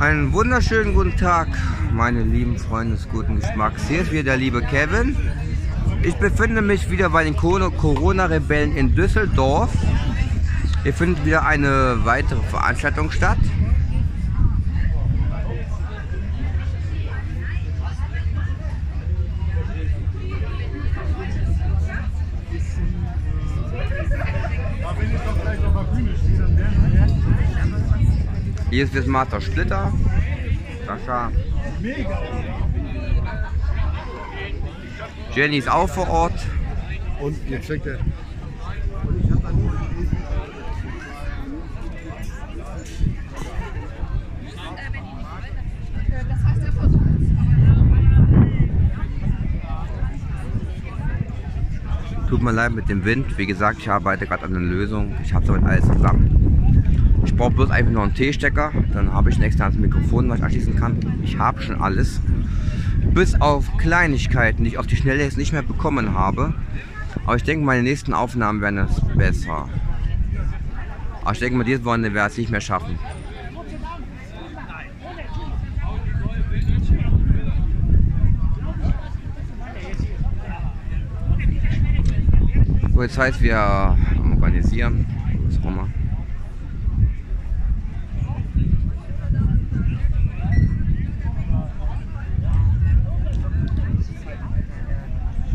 Einen wunderschönen guten Tag, meine lieben Freunde des guten Geschmacks. Hier ist wieder der liebe Kevin. Ich befinde mich wieder bei den Corona-Rebellen in Düsseldorf. Hier findet wieder eine weitere Veranstaltung statt. Hier ist jetzt Martha Splitter. Sascha. Jenny ist auch vor Ort. Und jetzt checkt er. Tut mir leid mit dem Wind. Wie gesagt, ich arbeite gerade an einer Lösung. Ich habe damit alles zusammen. Ich brauche bloß einfach noch einen T-Stecker. Dann habe ich ein externes Mikrofon, was ich anschließen kann. Ich habe schon alles. Bis auf Kleinigkeiten, die ich auf die Schnelle jetzt nicht mehr bekommen habe. Aber ich denke, meine nächsten Aufnahmen werden es besser. Aber ich denke mal, dieses Wochenende werde ich es nicht mehr schaffen. So, jetzt heißt wir organisieren, was auch immer.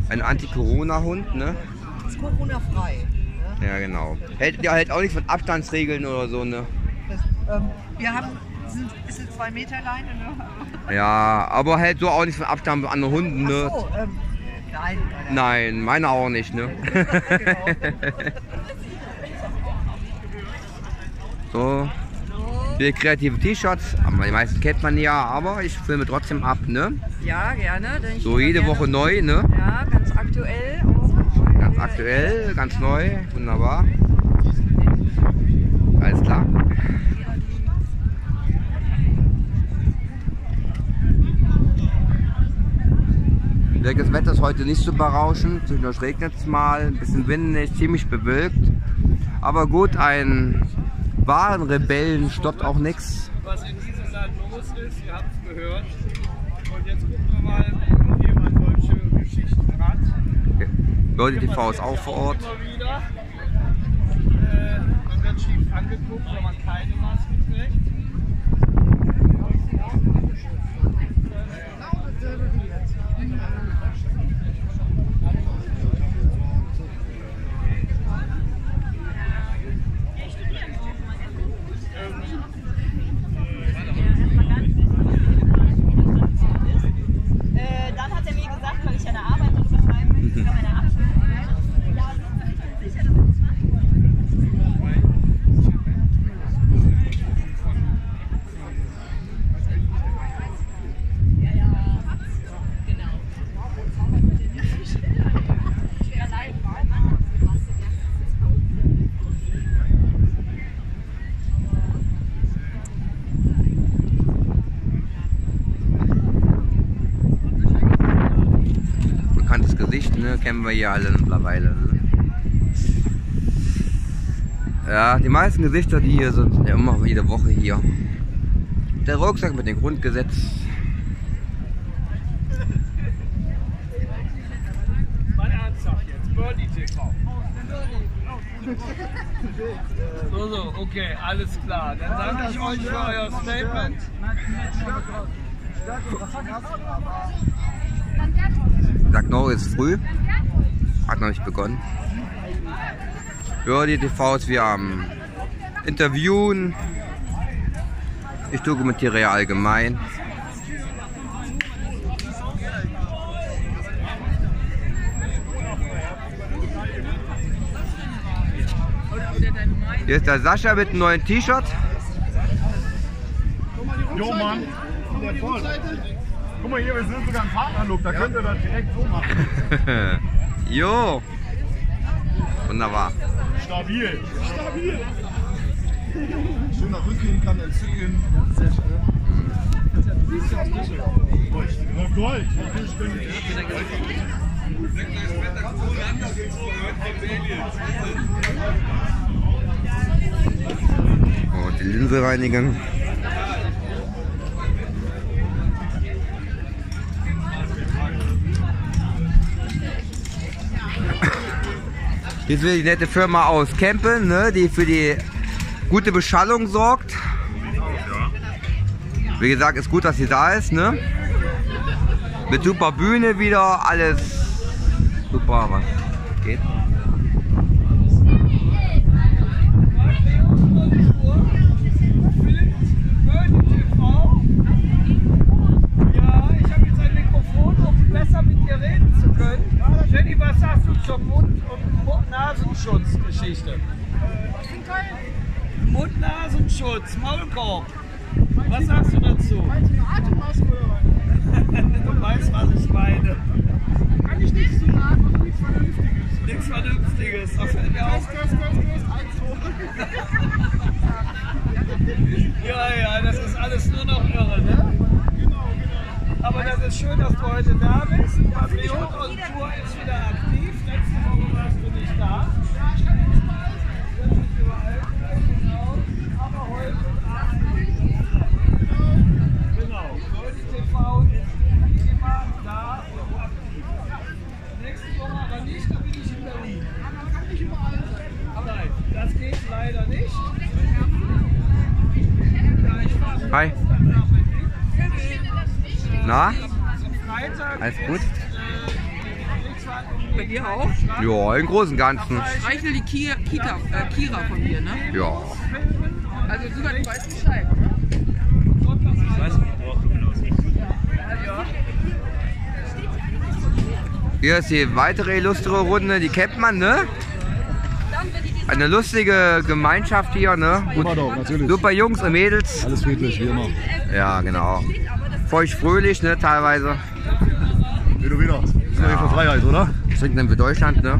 Ein Anti-Corona-Hund, ne? ist Corona-frei. Ne? Ja, genau. Hält, der hält auch nichts von Abstandsregeln oder so, ne? Das, ähm, wir haben, sind, ist eine 2 Meter Leine, ne? Ja, aber hält so auch nichts von Abstand von anderen Hunden, ne? Ach so, ähm, nein, nein, Nein, meine auch nicht, ne? so, viele kreative T-Shirts, die meisten kennt man ja, aber ich filme trotzdem ab, ne? Ja, gerne. So jede gerne- Woche neu, ne? Ja, ganz aktuell. auch. Ganz aktuell, ganz neu, wunderbar. Alles klar. Das Wetter ist heute nicht so berauschend. Zwischendurch regnet es mal, ein bisschen windig, ziemlich bewölkt. Aber gut, ein wahren Rebellen stoppt auch nichts. was in diesem Land los ist. Ihr habt es gehört. Und jetzt gucken wir mal, ob jemand solche Geschichten hat. Leute TV ist auch vor Ort. Immer wieder. Äh, man wird schief angeguckt, wenn man keine Maske trägt. Äh, dann hat er mir gesagt, weil ich eine Arbeit unterschreiben möchte, für meine Abschlussarbeit. Ja, sicher, dass ich das machen Ja, ja, genau. Ich wäre allein. Bekanntes Gesicht, ne? Kennen wir ja alle mittlerweile. Ne? Ja, die meisten Gesichter, die hier sind, sind ja immer jede Woche hier. Der Rucksack mit dem Grundgesetz. Mal ernsthaft jetzt. Birdie TV. So, so, okay, alles klar. Dann danke ich euch für euer Statement. Sagt noch, ist früh. Hat noch nicht begonnen. Ja, die TV ist wir am Interviewen. Ich dokumentiere ja allgemein. Hier ist der Sascha mit einem neuen T-Shirt. Jo Mann, voll. Guck mal hier, wir sind sogar im Partnerlook, da könnt ihr das direkt so machen. jo. Wunderbar. Stabil. Stabil. Schöner Rücken kann entzücken. Sehr schön. Oh, Gold. Natürlich können die- Oh, die Linse reinigen. Hier ist wieder die nette Firma aus Kempen, ne, die für die gute Beschallung sorgt. Wie gesagt, ist gut, dass sie da ist, ne? Mit super Bühne wieder, alles super, was geht. Ja, ich habe jetzt ein Mikrofon, um besser mit dir reden zu können. Jenny, was sagst du zur Mund- und Mund-Nasenschutz-Geschichte? Mund-Nasenschutz, Maulkorb. Was sagst du dazu? Du weißt, was ich meine. Kann ich nichts zu sagen, was nichts Vernünftiges. Nichts Vernünftiges. Das fällt mir auf. Göst, Göst, Göst, eins hoch. Ja, ja, das ist alles nur noch irre, ne? Aber das ist schön, dass du heute da bist. Patriot und Tour ist wieder aktiv. Letzte Woche warst du nicht da. Das ist überall. Genau. Aber heute Abend bin ich Genau. Leute TV ist immer da und aktiv. Nächste Woche aber nicht, da bin ich in Berlin. Nein, das geht leider nicht. Ja, ich fahre Hi. Na? Freitag Alles gut? Bei dir auch? Ja, im Großen Ganzen. Reichel die Kia, Kita, äh, Kira von dir, ne? Ja. Also du weißt Bescheid. Hier ist die weitere illustre Runde, die kennt man, ne? Eine lustige Gemeinschaft hier, ne? Gut, Immer doch, natürlich. super Jungs und Mädels. Alles friedlich, wie immer. Ja, genau. Feucht fröhlich, ne, teilweise. Wie du wieder. Das ist ja für Freiheit, oder? Was trinken denn für Deutschland, ne?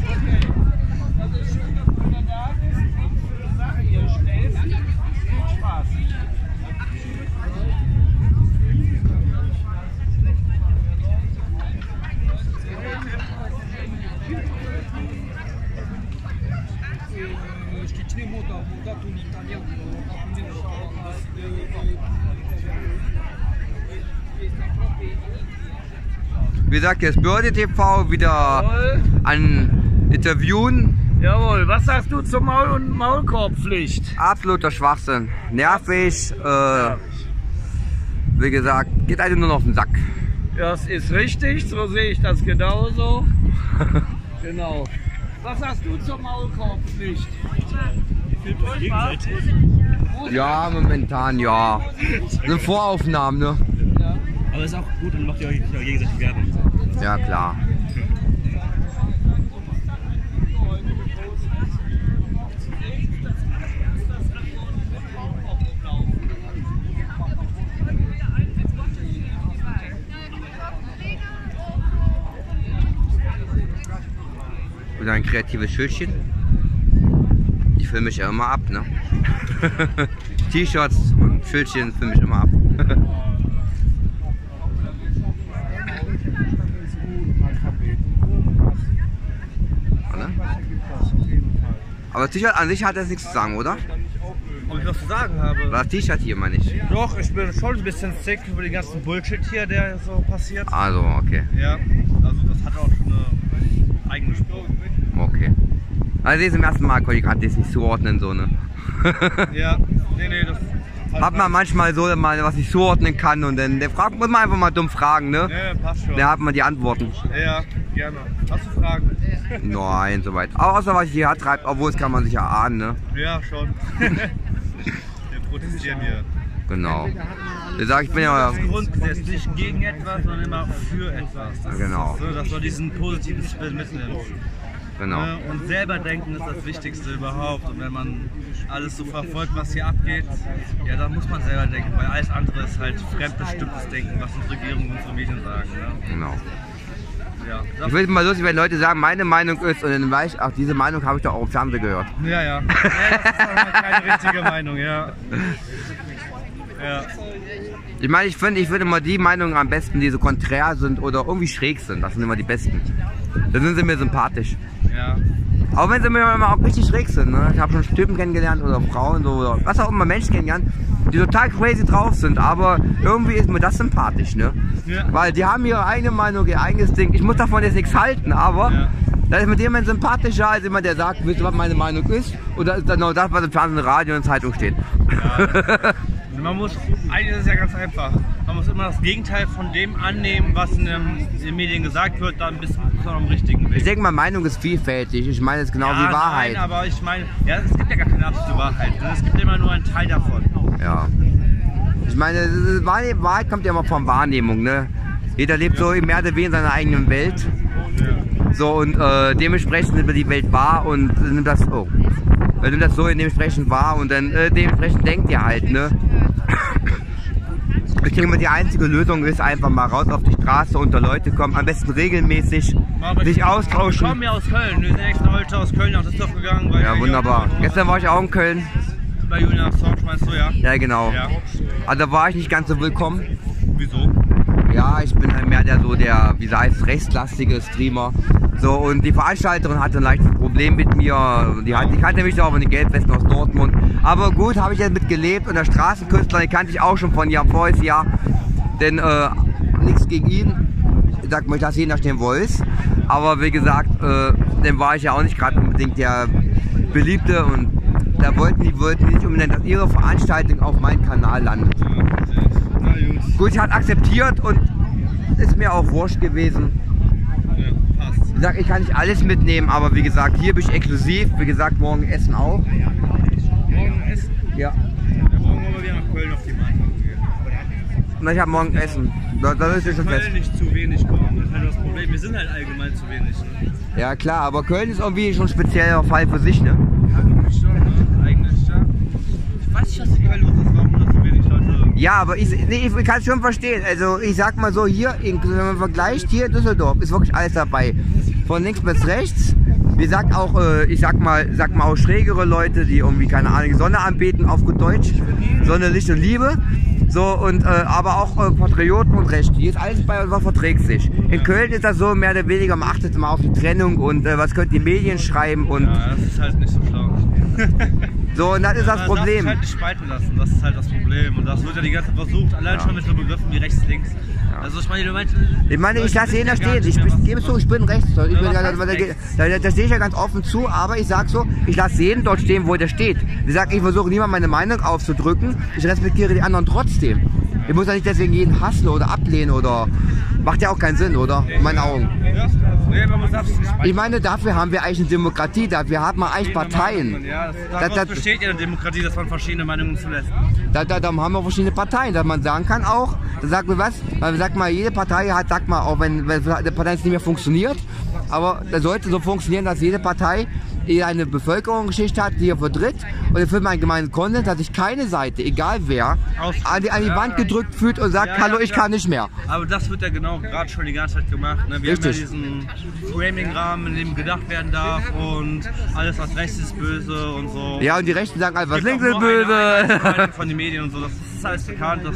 gesagt, ist Börde TV wieder Jawohl. an Interviewen. Jawohl, was sagst du zur Maul- und Maulkorbpflicht? Absoluter Schwachsinn. Nervig. Äh, wie gesagt, geht einem nur noch auf den Sack. Das ist richtig, so sehe ich das genauso. genau. Was sagst du zur Maulkorbpflicht? Ja, momentan ja. Sind Voraufnahmen, ne? Aber ist auch gut und macht ja euch auch gegenseitig Werbung. Ja, klar. Wieder ein kreatives Schildchen. Ich filme mich ja immer ab, ne? T-Shirts und Schildchen filme ich immer ab. Oder? Aber das T-Shirt an sich hat jetzt nichts zu sagen, oder? Ob ich was zu sagen habe? Das T-Shirt hier meine ich. Doch, ich bin schon ein bisschen sick über den ganzen Bullshit hier, der so passiert. Also, okay. Ja, also das hat auch schon eine eigene Spur. Okay. Also zum ersten Mal konnte ich gerade das nicht zuordnen, so ne. Ja, nee, nee, das Hat man manchmal so, mal, was ich zuordnen kann und dann der fragt, muss man einfach mal dumm fragen, ne? Ja, passt schon. Dann hat man die Antworten. Ja, gerne. Hast du Fragen? Nein, soweit. Außer was ich hier treibt, obwohl es kann man sich ja ahnen, ne? Ja, schon. Wir protestieren hier. Genau. Ich sag, ich bin ja. Das Grundgesetz nicht gegen etwas, sondern immer für etwas. Das Genau. Ist, so, dass man diesen positiven Spin mitnimmt. Genau. Und selber denken ist das Wichtigste überhaupt. Und wenn man alles so verfolgt, was hier abgeht, ja, dann muss man selber denken, weil alles andere ist halt fremdbestimmtes Denken, was unsere Regierung und unsere Medien sagen. Ne? Genau. Ja, Ich finde es mal lustig, wenn Leute sagen, meine Meinung ist, und dann weiß ich, ach, diese Meinung habe ich doch auch im Fernsehen gehört. ja, ja. ja das ist keine richtige Meinung, ja. Ja, Ich meine, ich finde, ich finde immer die Meinungen am besten, die so konträr sind oder irgendwie schräg sind. Das sind immer die besten. Dann sind sie mir sympathisch. ja. Auch wenn sie mir immer auch richtig schräg sind. Ne? Ich habe schon Typen kennengelernt oder Frauen so, oder was auch immer Menschen kennengelernt, die total crazy drauf sind. Aber irgendwie ist mir das sympathisch. Ne? Ja. Weil die haben ihre eigene Meinung, ihr eigenes Ding. Ich muss davon jetzt nichts halten, aber Ja. Das ist mit jemand sympathischer als jemand, der sagt, wisst ihr, was meine Meinung ist? Oder ist genau das, was im Fernsehen, Radio und Zeitung steht. Man muss, eigentlich ist es ja ganz einfach. Man muss immer das Gegenteil von dem annehmen, was in, dem, in den Medien gesagt wird, dann bist du am richtigen Weg. Ich denke mal, Meinung ist vielfältig. Ich meine, es ist genau wie Wahrheit. Nein, aber ich meine, ja, es gibt ja gar keine absolute Wahrheit. ne? Es gibt immer nur einen Teil davon. Ja. Ich meine, Wahrheit kommt ja immer von Wahrnehmung, ne? Jeder lebt so mehr oder weniger in seiner eigenen Welt. So und äh, dementsprechend nimmt er die Welt wahr und nimmt das, oh, nimmt das so dementsprechend wahr und dann äh, dementsprechend denkt ihr halt, ne? Ich denke mal, die einzige Lösung ist einfach mal raus auf die Straße, unter Leute kommen, am besten regelmäßig, Aber sich ich- Ich austauschen. komme ja aus Köln. Wir sind extra heute aus Köln nach Düsseldorf gegangen. Ja, wunderbar. Gestern war ich auch in Köln. Bei Julian Sound meinst du, ja? Ja, genau. Ja. Also da war ich nicht ganz so willkommen. Wieso? Ja, ich bin halt mehr der so der, wie heißt, rechtslastige Streamer. So, und die Veranstalterin hatte ein leichtes Problem mit mir. Die, hat, die kannte mich doch von den Gelbwesten aus Dortmund. Aber gut, habe ich jetzt mit gelebt und der Straßenkünstler, den kannte ich auch schon von Jahr voriges Jahr. Denn äh, nichts gegen ihn. Ich sag mal, ich lasse jeden wo er ist. Aber wie gesagt, äh, dann war ich ja auch nicht gerade unbedingt der Beliebte und da wollten die wollten nicht unbedingt, dass ihre Veranstaltung auf meinem Kanal landet. Gut, ich hat akzeptiert und ist mir auch wurscht gewesen. Passt. Ich kann nicht alles mitnehmen, aber wie gesagt, hier bin ich exklusiv. Wie gesagt, morgen Essen auch. Morgen essen. Ja. Ja, morgen wollen wir wieder nach Köln auf die Mannheim gehen. Ich habe morgen Essen. Das, das ist ja schon fest. Köln nicht zu wenig kommen. Das ist halt das Problem. Wir sind halt allgemein zu wenig. Ne? Ja klar, aber Köln ist irgendwie schon ein spezieller Fall für sich, ne? Ja, irgendwie schon, ne? Eigentlich, ja. Ich weiß nicht, was in Köln los ist, warum da so wenig Leute. Ja, aber ich, nee, ich kann es schon verstehen. Also ich sag mal so, hier, in, wenn man vergleicht, hier in Düsseldorf ist wirklich alles dabei. Von links bis rechts. Wie gesagt auch, äh, ich sag mal, sag mal auch schrägere Leute, die irgendwie, keine Ahnung, Sonne anbeten auf gut Deutsch. Sonne, Licht und Liebe. So, und, äh, aber auch äh, Patrioten und Rechte. Hier ist alles bei uns, was verträgt sich. In Köln ist das so, mehr oder weniger, man achtet mal auf die Trennung und äh, was können die Medien schreiben und Ja, das ist halt nicht so schlau. so, und das ist das Man darf sich Problem. halt nicht spalten lassen, das ist halt das Problem. Und das wird ja die ganze Zeit versucht, allein schon mit so Begriffen wie rechts, links. Also ich meine, du meinst, Ich meine, ich lasse jeden da stehen. Ich gebe zu, ich bin rechts. Ich bin, da, da, da, stehe ich ja ganz offen zu, aber ich sag so, ich lasse jeden dort stehen, wo der steht. Ich sag, ich versuche niemand meine Meinung aufzudrücken. Ich respektiere die anderen trotzdem. Ich muss ja nicht deswegen jeden hassen oder ablehnen oder macht ja auch keinen Sinn, oder? In meinen Augen. Man. Ich meine, dafür haben wir eigentlich eine Demokratie, dafür haben wir eigentlich Parteien. Ja, das, Das- das- besteht ja eine Demokratie, dass man verschiedene Meinungen zulässt. Da, da, da haben wir verschiedene Parteien, dass man sagen kann auch, da sagt man was, weil sagt mal, jede Partei hat, sagt mal, auch wenn, wenn die Partei nicht mehr funktioniert, aber da sollte so funktionieren, dass jede Partei eine Bevölkerungsgeschichte hat, die er vertritt und dann führt man einen gemeinen Konsens, dass sich keine Seite, egal wer, an die, an die Ja. Wand gedrückt fühlt und sagt, Ja, hallo, ja, ich klar. kann nicht mehr. Aber das wird ja genau gerade schon die ganze Zeit gemacht. Ne? Wir Richtig. haben ja diesen Framing-Rahmen, in dem gedacht werden darf und alles was rechts ist böse und so. Ja, und die Rechten sagen einfach, was links ist böse. Von den Medien und so. Das ist alles bekannt. Das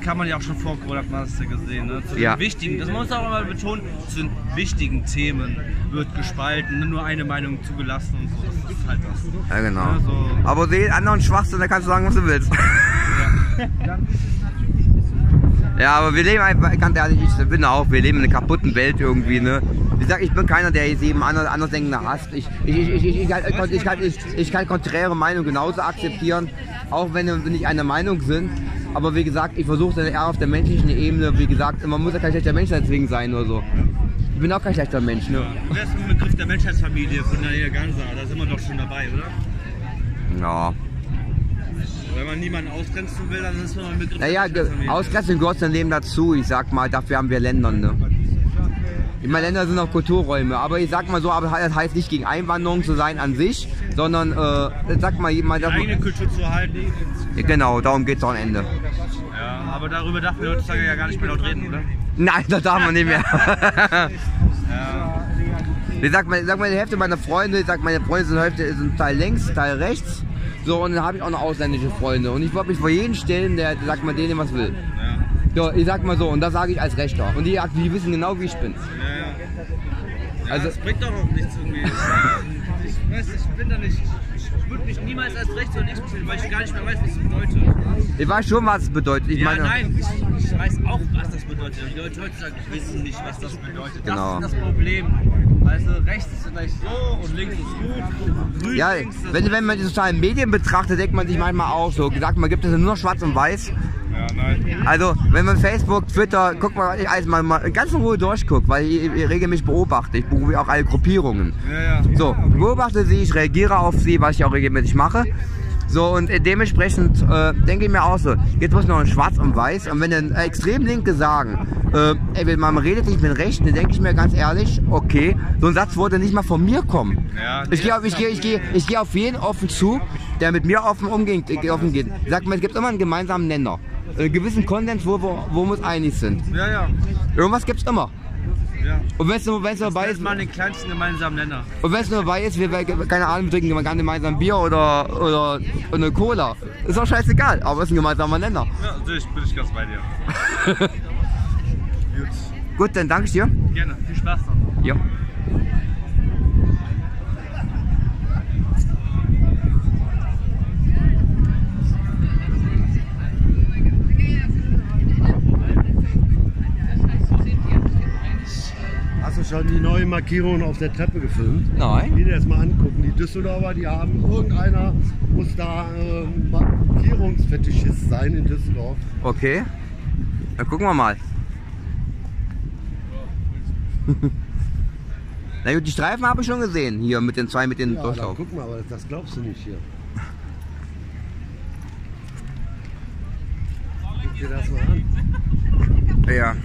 kann man ja auch schon vor Corona hat ja gesehen. Ne? Zu Ja. den wichtigen, das muss man auch mal betonen, zu den wichtigen Themen wird gespalten, nur eine Meinung zugelassen und so. Das ist halt das. Ja, genau. Ja, so. Aber den anderen Schwachsinn, da kannst du sagen, was du willst. Ja, aber wir leben einfach, ganz ehrlich, ich bin auch, wir leben in einer kaputten Welt irgendwie, ne? Wie gesagt, ich bin keiner, der jetzt eben andere, Andersdenkende hasst. Ich, ich, ich, ich, ich, ich, ich, kann, ich, ich kann konträre Meinungen genauso akzeptieren, auch wenn wir nicht einer Meinung sind. Aber wie gesagt, ich versuche dann eher auf der menschlichen Ebene, wie gesagt, man muss ja kein schlechter Mensch deswegen sein oder so. Ich bin auch kein schlechter Mensch, ne? Wer ist mit dem Begriff der Menschheitsfamilie von Daniel Ganser? Da sind wir doch schon dabei, oder? Ja. Wenn man niemanden ausgrenzen will, dann ist man im Begriff Naja. Ausgrenzung gehört zum Leben dazu. Ich sag mal, dafür haben wir Länder, ne? Ich meine, Länder sind auch Kulturräume, aber ich sag mal so, aber das heißt nicht gegen Einwanderung zu sein an sich, sondern, äh, sag mal, mal die eigene Kultur zu erhalten. genau, darum geht's auch am Ende. Ja, aber darüber darf man heutzutage ja gar nicht mehr laut reden, oder? Nein, das darf man nicht mehr. Ja. Ich sag mal, ich sag mal, die Hälfte meiner Freunde, ich sag meine Freunde sind Hälfte sind Teil links, Teil rechts. So, und dann habe ich auch noch ausländische Freunde. Und ich wollte mich vor jedem stellen, der, sagt mal, denen was will. Ja. So, ich sag mal so, und das sage ich als Rechter. Und die, die wissen genau, wie ich bin. Ja, ja. Also- das bringt doch auch nichts irgendwie. Ich weiß, ich bin da nicht. Ich würde mich niemals als rechts oder links bezeichnen, weil ich gar nicht mehr weiß, was das bedeutet. Ich weiß schon, was es bedeutet. Ich Ja, meine, nein, ich, ich weiß auch, was das bedeutet. Die Leute heutzutage wissen nicht, was das bedeutet. Genau. Das ist das Problem. Weißt du, rechts ist vielleicht so und links ist gut. Grün Ja, links ist wenn, wenn man die sozialen Medien betrachtet, denkt man sich manchmal auch so. Gesagt, man gibt es nur noch schwarz und weiß. Ja, nein. Also, wenn man Facebook, Twitter, guck mal, ich alles mal, mal ganz in Ruhe durchguckt, weil ich, ich regelmäßig beobachte. Ich beobachte auch alle Gruppierungen. Ja, ja. So, beobachte sie, ich reagiere auf sie, was ich auch regelmäßig mache. So, und äh, dementsprechend äh, denke ich mir auch so, jetzt muss noch ein Schwarz und Weiß. Und wenn dann äh, extrem Linke sagen, äh, ey, wenn man redet nicht mit Rechten, dann denke ich mir ganz ehrlich, okay, so ein Satz würde nicht mal von mir kommen. Ja, Ich gehe auf, ich gehe, ich gehe, ich gehe auf jeden offen zu, der mit mir offen umgeht, äh, offen geht. Sagt man, es gibt immer einen gemeinsamen Nenner. Einen gewissen Konsens, wo, wo, wo wir uns einig sind. Ja, ja. Irgendwas gibt's immer. Ja. Und wenn es nur, wenn's nur dabei ist, man den kleinsten gemeinsamen Nenner. und wenn es nur dabei ist, wir, wir, keine Ahnung, wir trinken gerne gemeinsam Bier oder, oder eine Cola. Ist auch scheißegal, aber es ist ein gemeinsamer Nenner. Ja, ich bin ich ganz bei dir. Gut. Gut, dann danke ich dir. Gerne. Viel Spaß noch. Ja. Hast du schon die neuen Markierungen auf der Treppe gefilmt? Nein. Die dir das mal angucken. Die Düsseldorfer, die haben, irgendeiner muss da äh, Markierungsfetischist sein in Düsseldorf. Okay. Dann gucken wir mal. Na gut, die Streifen habe ich schon gesehen. Hier mit den zwei mit den Ja, Durchlauf. guck mal, aber das glaubst du nicht hier. Guck dir das mal an. Ja.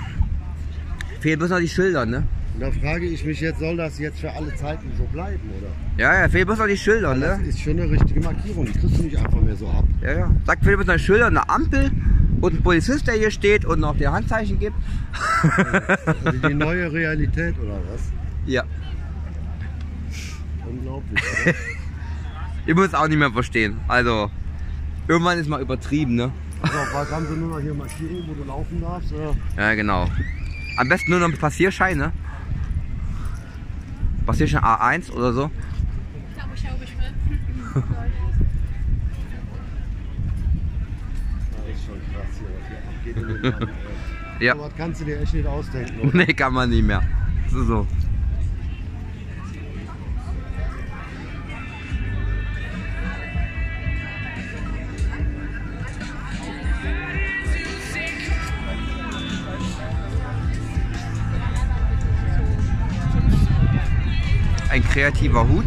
Fehlen bloß noch die Schilder, ne? Da frage ich mich jetzt, soll das jetzt für alle Zeiten so bleiben, oder? Ja, ja, fehlen bloß noch die Schilder, Das ne? ist schon eine richtige Markierung, die kriegst du nicht einfach mehr so ab. Ja, ja. Sagt bloß noch die Schilder, eine Ampel und ein Polizist, der hier steht und noch der Handzeichen gibt. Also die neue Realität, oder was? Ja. Unglaublich, oder? Ich muss es auch nicht mehr verstehen. Also, irgendwann ist mal übertrieben, ne? Also, was haben sie nur noch hier Markierungen, wo du laufen darfst? Oder? Ja, genau. Am besten nur noch ein Passierschein, ne? A1 oder so. Das ist schon krass hier, was hier abgeht in dem Land. ey. Ja. Aber das kannst du dir echt nicht ausdenken, oder? Nee, kann man nicht mehr. Das ist so. Kreativer Hut.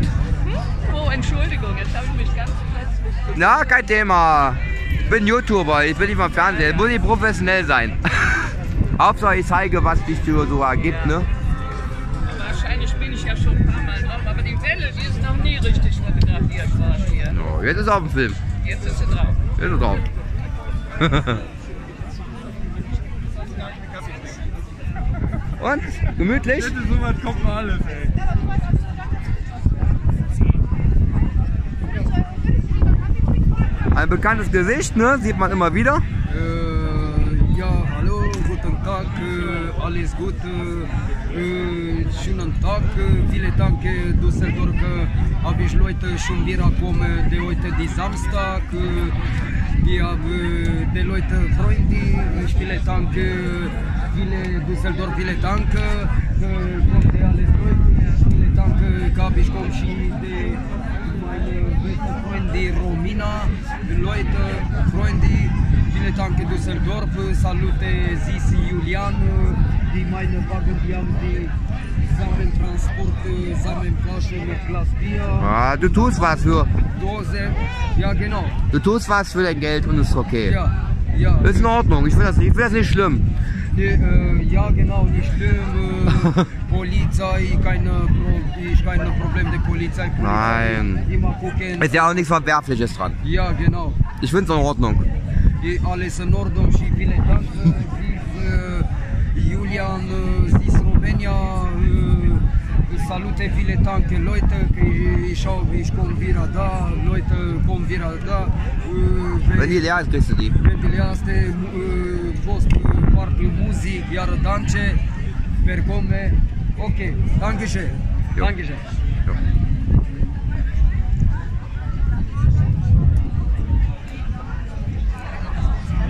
Oh, Entschuldigung, jetzt habe ich mich ganz plötzlich. Na, kein Thema. Ich bin YouTuber, ich bin nicht mal Fernsehen. Muss ich professionell sein. Hauptsache ich zeige, was dich so so ergibt, ne? Wahrscheinlich bin ich ja schon ein paar Mal drauf, aber die Welle, die ist noch nie richtig fotografiert worden hier. So, jetzt ist er auf dem Film. Jetzt ist sie drauf. Jetzt ist er drauf. Und? Gemütlich? So weit kommt mal alles, ey. Ein bekanntes Gesicht, ne? Sieht man immer wieder. Äh, ja, hallo, guten Tag, äh, alles gut, äh, schönen Tag, äh, viele Danke, Düsseldorf, äh, habe ich Leute schon wieder kommen, die heute die Samstag, äh, haben äh, die Leute Freunde, viele Danke, viele Düsseldorf, viele Danke, äh, kommt alles Leute, viele Danke, habe ich komme schon Freunde Romina, Leute, Freunde, viele Danke Düsseldorf, salute Sisi Julian, die meine Wagen, die haben die Samentransporte, Samenflaschen mit Glas Bier, Ah, du tust was für. Dose, ja genau, Du tust was für dein Geld und ist okay. ja, ja. Ist in Ordnung. Ich finde das, ich find das nicht schlimm. Nee, äh, ja genau, nicht schlimm, äh, Polizei, keine, Pro ich keine Problem der Polizei, Polizei, Nein. immer gucken, Ist ja auch nichts Verwerfliches dran. ja genau. Ich finde es in Ordnung. Alles in Ordnung, și viele Dank, äh, Julian, äh, ist Romania, äh, salute, viele Danke, Leute, ich schau, ich komm wieder da, Leute, komm wieder da, äh, Wenn die leer ist, kriegst du die. Vendile aste, äh, post, äh, Musik, iar dance, per come, ok, danke schön, Jo. danke schön.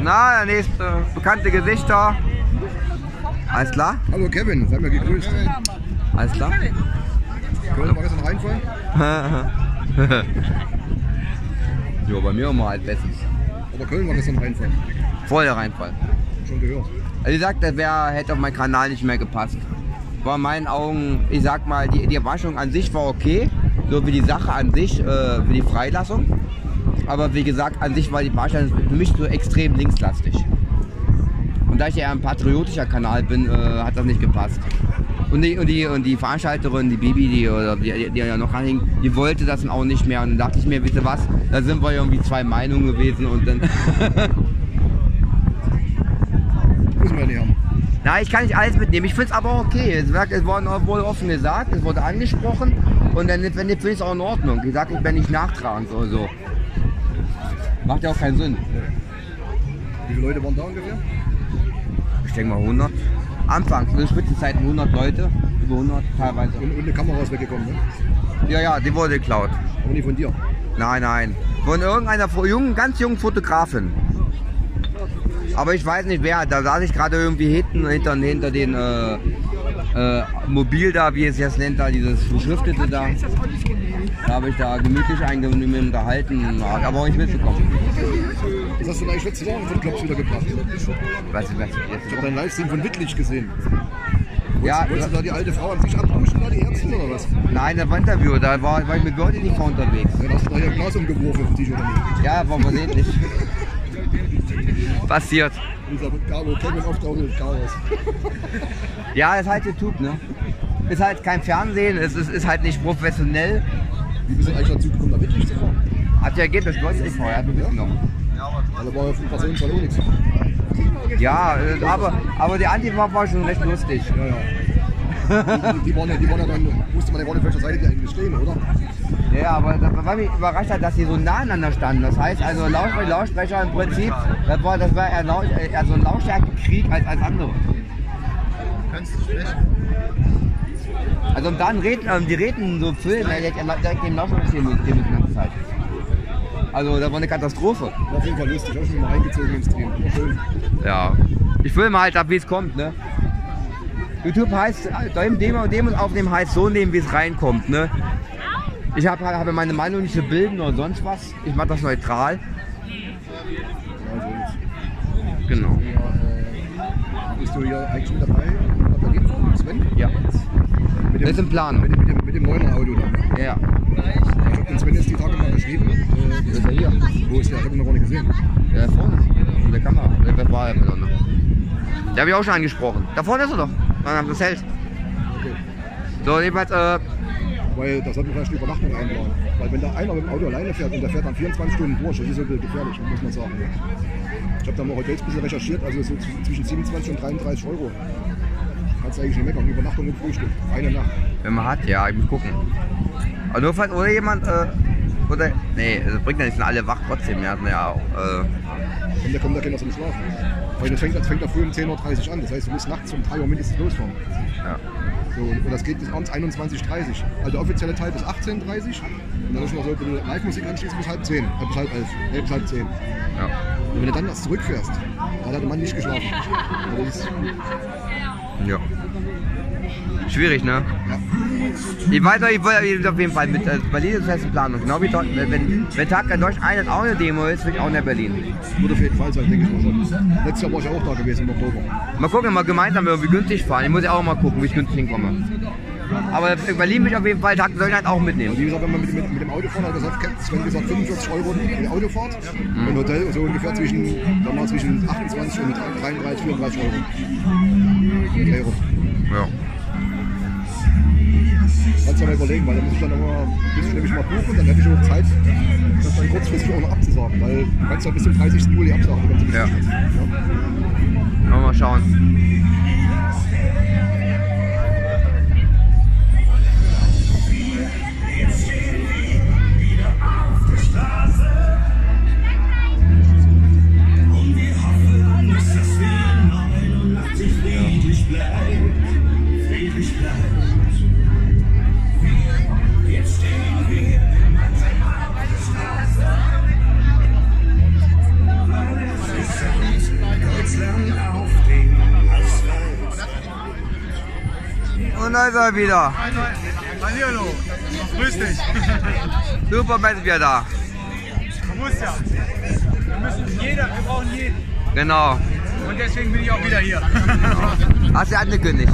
Na, der nächste bekannte Gesichter. Alles klar? Hallo Kevin, sei mal gegrüßt. Alles klar? Köln war gestern Rheinfall. jo, bei mir immer halt bestens. Aber Köln war gestern Rheinfall. Voll der Reinfall. Schon gehört. Also ich sag, das wär, hätte auf meinen Kanal nicht mehr gepasst. War in meinen Augen, ich sag mal, die, die Überraschung an sich war okay. So wie die Sache an sich, äh, für die Freilassung. Aber wie gesagt, an sich war die Barstein für mich so extrem linkslastig. Und da ich ja ein patriotischer Kanal bin, äh, hat das nicht gepasst. Und die, und die, und die Veranstalterin, die Bibi, die, oder die, die ja noch anhing, die wollte das dann auch nicht mehr. Und dann dachte ich mir, wisst ihr was, da sind wir irgendwie zwei Meinungen gewesen und dann. Müssen wir nicht haben. Na, ich kann nicht alles mitnehmen. Ich finde es aber okay. Es, wird- es wurde, wurde offen gesagt, es wurde angesprochen und dann wenn finde ich es auch in Ordnung. Ich sage, ich bin nicht nachtragend oder so. Macht ja auch keinen Sinn. Wie viele Leute waren da ungefähr? Ich denke mal 100. Anfangs, in den Spitzenzeiten 100 Leute, über 100 teilweise. Und, und eine Kamera ist weggekommen, ne? Ja, ja, die wurde geklaut. Aber nicht von dir. Nein, nein. Von irgendeiner jungen, ganz jungen Fotografin. Aber ich weiß nicht wer. Da saß ich gerade irgendwie hinten, hinter, hinter den äh, äh, Mobil da, wie es jetzt nennt, da dieses beschriftete da. Da habe ich da gemütlich eingenommen unterhalten, aber auch nicht mitbekommen. Was hast du denn eigentlich letzte Woche von Klops wieder gebracht? Was, was, Ich habe deinen Livestream von Wittlich gesehen. ja, Wolltest du da die alte Frau an sich abduschen, da die Ärzte oder was? nein, das war ein Interview. Da war, war ich mit Birdi nicht unterwegs. Ja, da hast du da hier ein Glas umgeworfen auf dich oder nicht? Ja, war versehentlich. Passiert. Dieser Caro Kevin auftaucht mit Chaos. Ja, ist halt YouTube, ne? Ist halt kein Fernsehen, es ist, ist halt nicht professionell. Wie bist du eigentlich dazu gekommen, da Wittlich zu fahren? Hat ja geht, das Leute nicht vorher. Weil da war ja für Personenzahl auch nichts. Ja, äh, aber, aber die Antifa war schon recht lustig. Ja, ja. Die, die, waren ja, die waren ja dann, wusste man ja gar nicht, auf welcher Seite die eigentlich stehen, oder? Ja, aber das, was mich überrascht hat, dass sie so nah aneinander standen. Das heißt also Lautsprecher, Lautsprecher im Prinzip, das war, das war eher, Laut, eher so ein Lautstärkekrieg als, als andere. Also und dann reden, ähm, die reden so der hätte ja direkt neben Lautsprecher müssen die ganze Zeit. Also das war eine Katastrophe. War auf jeden Fall lustig. Ich habe schon mal reingezogen ins Stream. War schön. Ja. Ich filme halt ab, wie es kommt, ne? YouTube heißt, dem, dem und dem aufnehmen heißt so nehmen, wie es reinkommt, ne? Ich habe habe meine Meinung nicht zu bilden oder sonst was. Ich mache das neutral. Ja, Genau. ja, Bist du hier eigentlich mit dabei? Sven? Ja. Mit Das ist in Planung. Mit dem, mit dem, mit dem neuen Auto da. Ja. Ich habe den Sven jetzt die Tage mal geschrieben. Äh, ist ja hier. wo ist der? Ich habe ihn noch gar nicht gesehen. Der vorne. In der Kamera. Der war ja noch. Der habe ich auch schon angesprochen. Da vorne ist er doch. An das Zelt. So, jedenfalls, äh, Weil das hat mir vielleicht eine Übernachtung einplanen. Weil wenn da einer mit dem Auto alleine fährt und der fährt dann 24 Stunden durch, das ist ein bisschen gefährlich, muss man sagen. Ich habe da mal Hotels ein bisschen recherchiert, also so zwischen 27 und 33 Euro. Kannst du eigentlich nicht meckern. Übernachtung und Frühstück. Eine Nacht. wenn man hat, ja, ich muss gucken. Aber nur falls, oder jemand, äh, oder, nee, das bringt ja nicht, sind alle wach trotzdem, ja, ja auch, äh, Und der kommt da keiner zum Schlafen. Weil das fängt, das fängt da früh um 10.30 Uhr an. Das heißt, du musst nachts um 3 Uhr mindestens losfahren. ja. So, und das geht bis abends 21.30 Uhr. Also der offizielle Teil bis 18.30 Uhr. Und dann ist noch so ein bisschen Live-Musik anschließend bis halb 10. Äh, bis halb 11. Äh, bis halb 10. ja. Und wenn du dann erst zurückfährst, dann hat der Mann nicht geschlafen. Also Ja. Schwierig, ne? Ich weiß noch, ich wollte auf jeden Fall mit äh, Berlin ist feste Planung. Genau wie dort, wenn, wenn Tag in Deutschland eine auch eine Demo ist, will ich auch nach Berlin. wird auf jeden Fall sein, denke ich mal schon. Letztes Jahr war ich auch da gewesen im Oktober. Mal gucken, mal gemeinsam irgendwie günstig fahren. Ich muss ja auch mal gucken, wie ich günstig hinkomme. Aber in Berlin will ich auf jeden Fall Tag in Deutschland auch mitnehmen. Wie gesagt, wenn man mit, mit, mit dem Auto fährt, hat gesagt, Sven gesagt 45 Euro die Autofahrt. Und Hotel so ungefähr zwischen, zwischen 28 und 33, 34 Euro. Euro. Ja. Kannst du ja mal überlegen, weil dann muss ich dann nochmal, muss ich nämlich mal buchen, dann hätte ich auch Zeit, das dann kurzfristig auch noch abzusagen, weil du kannst ja bis zum 30. Juli absagen. Ja. Mal, mal schauen. Er wieder. Hallihallo. Grüß dich. Super Messe wieder da. Du musst ja. Wir müssen jeder, wir brauchen jeden. Genau. Und deswegen bin ich auch wieder hier. Hast du angekündigt?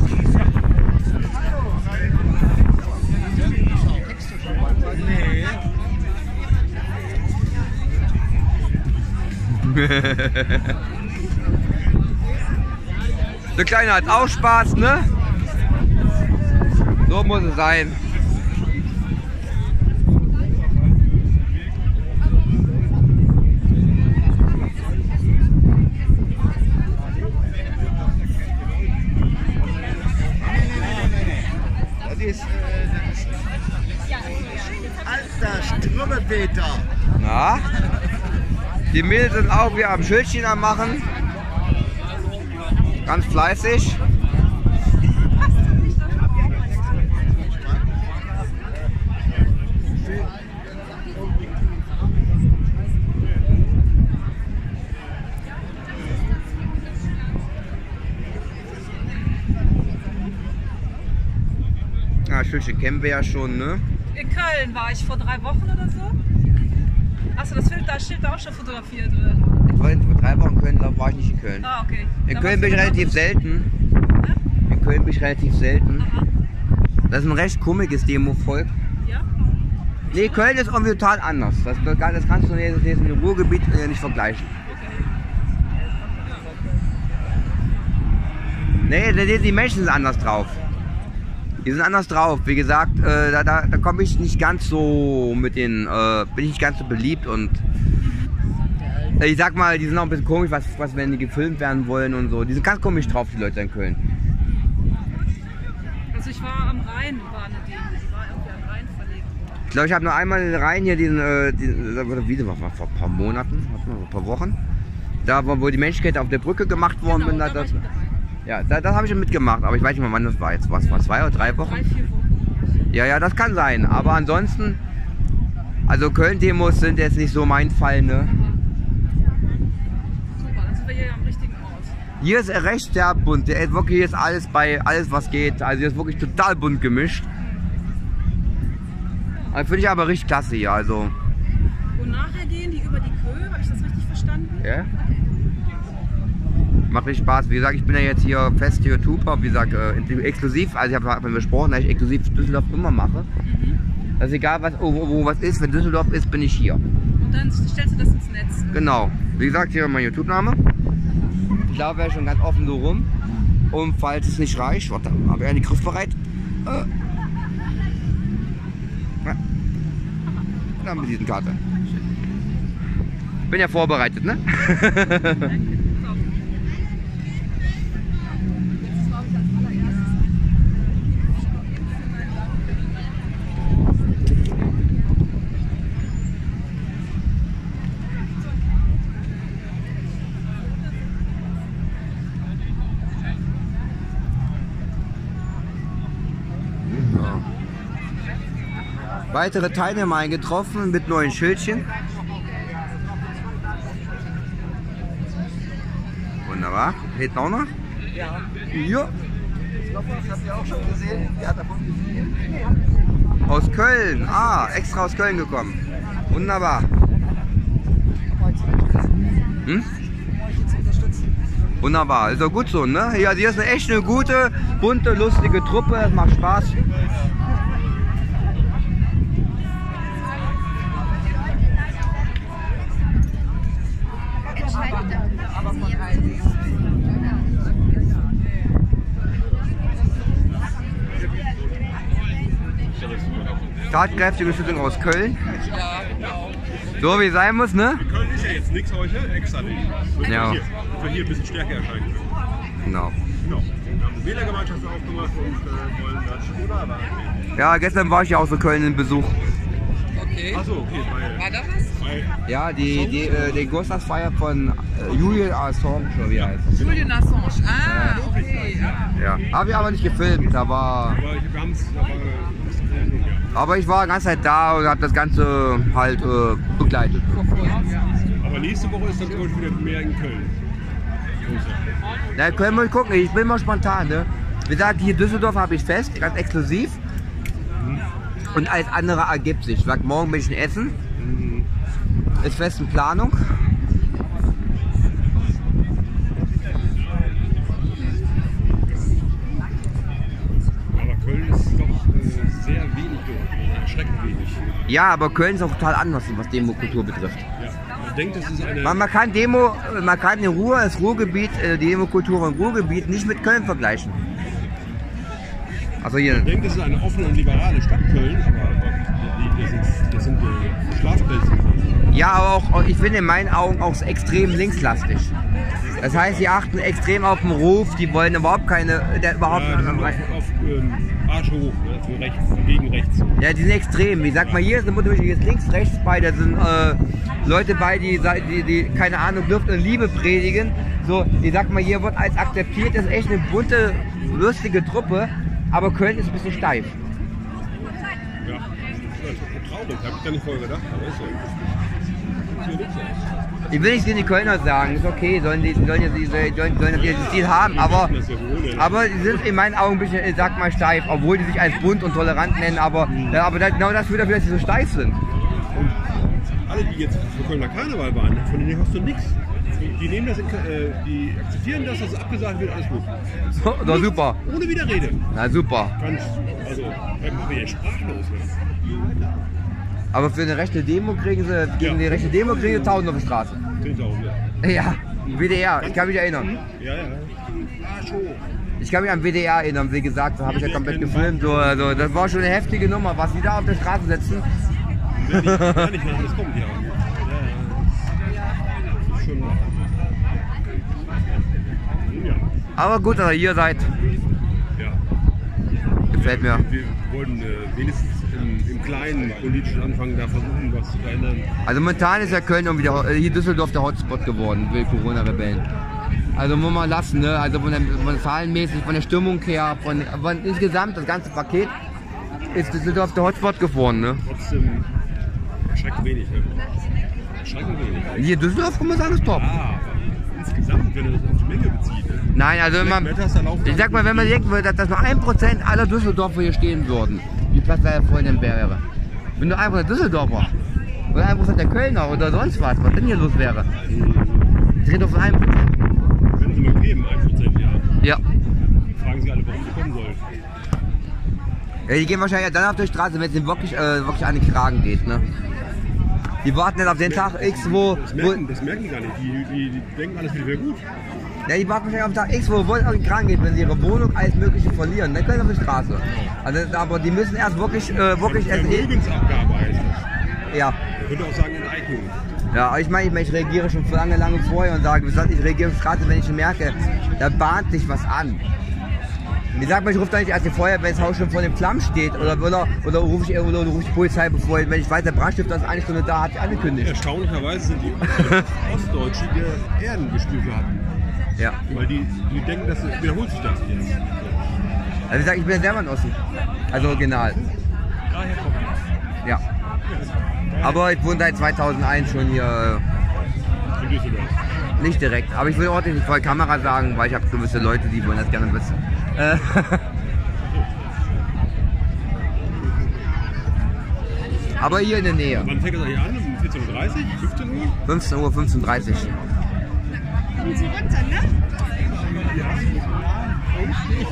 Nee. Der Kleine hat auch Spaß, ne? So muss es sein. Das ist alter Strümmepeter. Na? Die Mädels sind auch wieder am Schildchen am machen. Ganz fleißig. Schildchen kennen wir ja schon, ne? In Köln war ich vor drei Wochen oder so. Hast du das Schild, das Schild da auch schon fotografiert? Oder? Vor drei Wochen in Köln, da war ich nicht in Köln. Ah, okay. In Da Köln bin ich relativ selten. In Köln bin ich relativ selten. Aha. Das ist ein recht komisches Demo-Volk. Ja? Nee, Köln ist irgendwie total anders. Das, das kannst du jetzt dem Ruhrgebiet äh, nicht vergleichen. Nee, die, die Menschen sind anders drauf. Die sind anders drauf. Wie gesagt, äh, da, da, da komme ich nicht ganz so mit den, äh, bin ich nicht ganz so beliebt und äh, ich sag mal, die sind auch ein bisschen komisch, was, was wenn die gefilmt werden wollen und so. Die sind ganz komisch drauf, die Leute in Köln. Also ich war am Rhein, war eine Demo. Die war irgendwie am Rhein verlegt. Ich glaube, ich habe nur einmal den Rhein hier, diesen, äh, diesen äh, wie war vor ein paar Monaten, vor ein paar Wochen. Da, wo, die Menschenkette auf der Brücke gemacht worden Genau, bin. Da, da ja, da, das habe ich schon mitgemacht, aber ich weiß nicht mehr, wann das war jetzt. Was war zwei oder drei Wochen? Drei, vier Wochen. Ja, ja, das kann sein. Aber ansonsten, also Köln-Demos sind jetzt nicht so mein Fall, ne? Super, dann sind wir hier am richtigen Ort. Hier ist er recht sehr bunt. Der ist wirklich hier ist alles bei, alles was geht. Also hier ist wirklich total bunt gemischt. Also Finde ich aber richtig klasse hier, also. Und nachher gehen die über die Köhe, habe ich das richtig verstanden? Ja? Macht richtig Spaß. Wie gesagt, ich bin ja jetzt hier fest hier Tuber, wie gesagt, äh, exklusiv. Also ich habe besprochen, dass ich exklusiv Düsseldorf immer mache. Also egal was, wo, wo was ist, wenn Düsseldorf ist, bin ich hier. Und dann stellst du das ins Netz. Genau. Wie gesagt, hier mein YouTube-Name. Ich laufe ja schon ganz offen so rum. Und falls es nicht reicht, warte, habe ich eine griffbereit. Äh. Mit diesen Karte. Bin ja vorbereitet, ne? Weitere Teilnehmer eingetroffen mit neuen Schildchen. Wunderbar. Hinten auch noch? Ja. Ja. Habt ihr auch schon gesehen? Aus Köln. Ah, extra aus Köln gekommen. Wunderbar. Hm? Wunderbar, ist doch gut so, ne? Ja, hier ist eine echt eine gute, bunte, lustige Truppe, macht Spaß. Tatkräftige Schüttung aus Köln. So wie es sein muss, ne? Köln ist ja jetzt nichts heute, extra nicht. Ja, Hier, für hier ein bisschen stärker erscheinen können. genau. Genau. Wir haben eine Wählergemeinschaft aufgemacht und äh, wollen das Schokolade anbieten. Ja, gestern war ich ja auch so Köln in Besuch. Achso, okay. Weil, War da weil, Ja, die, die, äh, die Geburtstagsfeier von äh, Julian Assange, oder wie heißt. Julian Assange. Ah, okay. Ja, habe ich aber nicht gefilmt, da war, aber wir haben aber ich war die ganze Zeit da und habe das Ganze halt äh, begleitet. Aber nächste Woche ist dann zum Beispiel wieder mehr in Köln. Na, können wir gucken, ich bin mal spontan, ne? Wie gesagt, hier in Düsseldorf habe ich fest, ganz exklusiv. Und alles andere ergibt sich. Ich sag, morgen bin ich in Essen. Ist fest in Planung. Aber Köln ist doch äh, sehr wenig dort, erschreckend wenig. Ja, aber Köln ist auch total anders, was Demokultur betrifft. Man denkt. Man, man kann Demo, man kann in Ruhe das Ruhrgebiet, äh, die Demokultur im Ruhrgebiet nicht mit Köln vergleichen. Also hier. Man denkt, das ist eine offene und liberale Stadt Köln, aber das sind, das sind äh, Schlafplätze. Ja, aber auch, ich finde in meinen Augen auch extrem linkslastig. Das heißt, sie achten extrem auf den Ruf, die wollen überhaupt keine, der, überhaupt Ja, die sind auf, auf ähm, Arsch hoch, für rechts, gegen rechts. Ja, die sind extrem. Wie sagt man, hier sind natürlich jetzt links, rechts bei, da sind äh, Leute bei, die, die, die, keine Ahnung, Luft und Liebe predigen. So, ich sag mal, hier wird als akzeptiert, das ist echt eine bunte, lustige Truppe, aber Köln ist ein bisschen steif. Ja. Das ist traurig, habe ich gar nicht vorher gedacht, aber ist so. Ich will nicht gegen die Kölner sagen, ist okay, sollen die sollen, jetzt, sollen, sollen, sollen ihren Stil haben, aber, aber die sind in meinen Augen ein bisschen, ich sag mal, steif, obwohl die sich als bunt und tolerant nennen, aber, ja, aber das, genau das führt dafür, dass sie so steif sind. alle, die jetzt für Kölner Karneval waren, von denen hast du nichts. Die nehmen das, in, äh, die akzeptieren das, dass es abgesagt wird, alles gut. So, na, super, Ohne Widerrede. na super. Ganz, also, da ich echt sprachlos. Ne? Aber für eine rechte Demo kriegen sie, gegen die rechte Demo kriegen sie 1000 auf die Straße. 10.000. Ja, WDR, ich kann mich erinnern. Ja, ja. Ich kann mich an WDR erinnern, wie gesagt, da habe ich ja komplett gefilmt. So, also, das war schon eine heftige Nummer, was die da auf der Straße setzen. Wenn nicht, gar nicht, das kommt, ja. Ja, ja. Ja. Aber gut, dass ihr hier seid, ja. gefällt mir. Wir wollen äh, wenigstens im, Kleinen politisch anfangen, da versuchen, was zu verändern. Also momentan ist ja Köln irgendwie der, äh, hier Düsseldorf der Hotspot geworden für Corona-Rebellen. Also muss man lassen, ne? Also von der, von zahlenmäßig, von der Stimmung her, von, von insgesamt das ganze Paket ist Düsseldorf der Hotspot geworden, ne? Trotzdem erschreckend wenig. Ne? Erschreckend wenig. Hier Düsseldorf kann man sagen, ist top. Aber insgesamt, wenn du das auf die Menge bezieht. Ne? Nein, also wenn man, ich sag mal, wenn man denken würde, dass, dass nur ein Prozent aller Düsseldorfer hier stehen würden, wie Platz vorhin denn wäre. Wenn nur ein Prozent Düsseldorfer oder ein Prozent der Kölner oder sonst was, was denn hier los wäre. Ich rede von einem Prozent. Wenn sie mal geben, 1% ja. Ja. Fragen sie alle, warum sie kommen sollen. ja. Die gehen wahrscheinlich dann auf die Straße, wenn es ihnen wirklich, äh, wirklich an die Kragen geht, ne? Die warten jetzt auf den Tag X, wo, Das wo merken, das merken die gar nicht. Die, die, die denken, alles wieder gut. Ja, die warten wahrscheinlich auf den Tag X, wo es auf den Kragen geht, wenn sie ihre Wohnung alles Mögliche verlieren. Dann können sie auf die Straße. Also, aber die müssen erst wirklich, äh, wirklich erst Vermögensabgabe heißt das. ja. Man könnte auch sagen Enteignung. Ja, aber ich meine, ich, meine, ich reagiere schon lange, lange vorher und sage, ich reagiere gerade, wenn ich schon merke, da bahnt sich was an. Wie sagt man, ich rufe da nicht erst die Feuerwehr, wenn das Haus schon vor dem Flammen steht oder, oder, oder rufe ich, oder rufe ich die Polizei, bevor ich, wenn ich weiß, der Brandstifter ist eine Stunde da, hat ich angekündigt. Erstaunlicherweise sind die Ostdeutsche, die Erdengestüfe hatten. Ja. Weil die, die denken, dass wiederholt sich das jetzt. Also ich sage, ich bin ja selber in Osten. Also original. Daher kommt das. Ja. Aber ich wohne seit 2001 schon hier, In Düsseldorf. äh, nicht direkt. Aber ich will ordentlich nicht vor der Kamera sagen, weil ich habe gewisse Leute, die wollen das gerne wissen. Äh, Aber hier in der Nähe. Wann fängt das eigentlich an? Um 14.30 Uhr? 15 Uhr? 15 Uhr, 15.30 Uhr.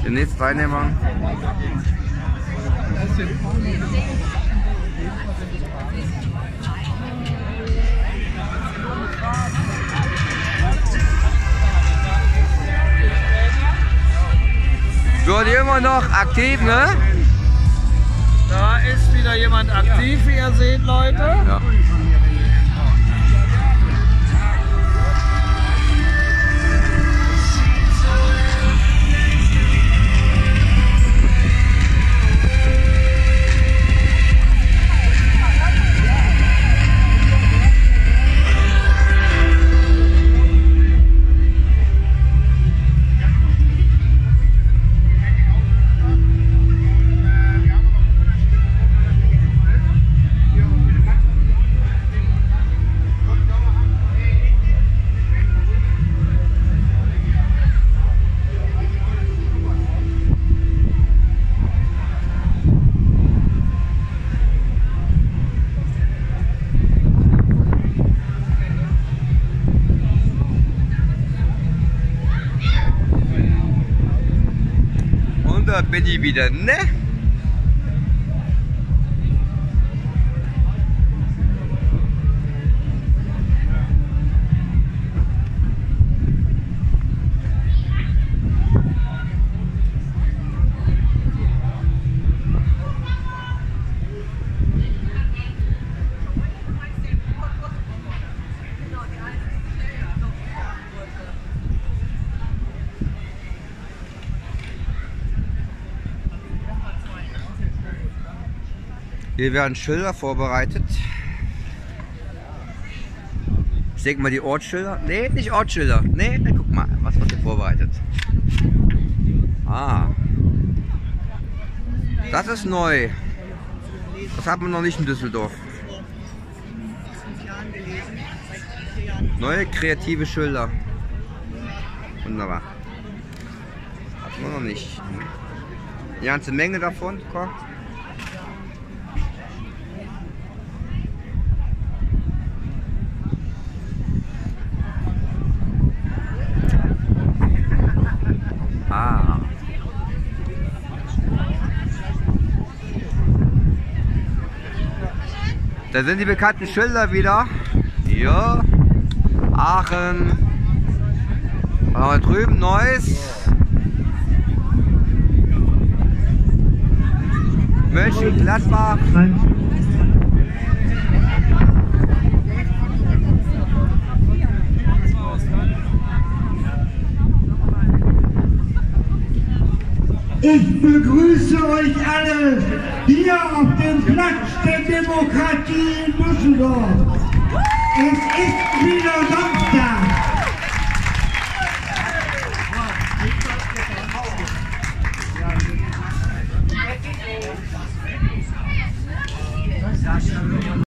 Der nächste Teilnehmer. Wird immer noch aktiv, ne? Da ist wieder jemand aktiv, wie ihr seht, Leute. Ja. Da bin ich wieder, ne? Hier werden Schilder vorbereitet. Ich denke mal die Ortsschilder. Nee, nicht Ortsschilder. Nee, guck mal, was wird hier vorbereitet. Ah. Das ist neu. Das hat man noch nicht in Düsseldorf. Neue kreative Schilder. Wunderbar. Hat man noch nicht. Eine ganze Menge davon. Komm. Ah. Da sind die bekannten Schilder wieder. Ja. Aachen. Was haben wir drüben? Neuss. Mönchengladbach. Ich begrüße euch alle hier auf dem Platz der Demokratie in Düsseldorf. Es ist wieder Samstag.